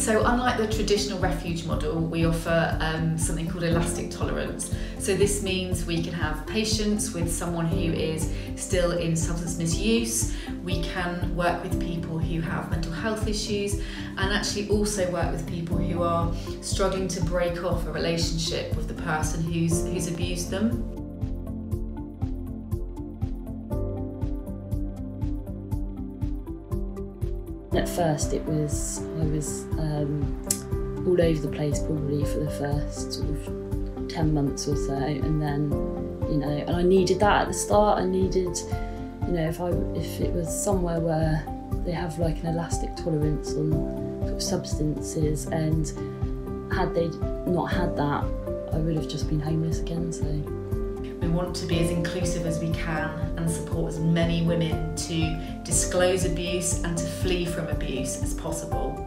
So unlike the traditional refuge model, we offer um, something called elastic tolerance. So this means we can have patience with someone who is still in substance misuse, we can work with people who have mental health issues and actually also work with people who are struggling to break off a relationship with the person who's, who's abused them. At first, it was I was um, all over the place probably for the first sort of ten months or so, and then you know, and I needed that at the start. I needed, you know, if I if it was somewhere where they have like an elastic tolerance on sort of substances, and had they not had that, I would have just been homeless again. So. We want to be as inclusive as we can and support as many women to disclose abuse and to flee from abuse as possible.